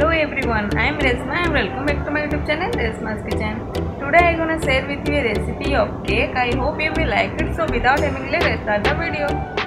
Hello everyone, I am Resma and welcome back to my YouTube channel Resma's Kitchen. Today I gonna share with you a recipe of cake. I hope you will like it. So without any delay, let's start the video.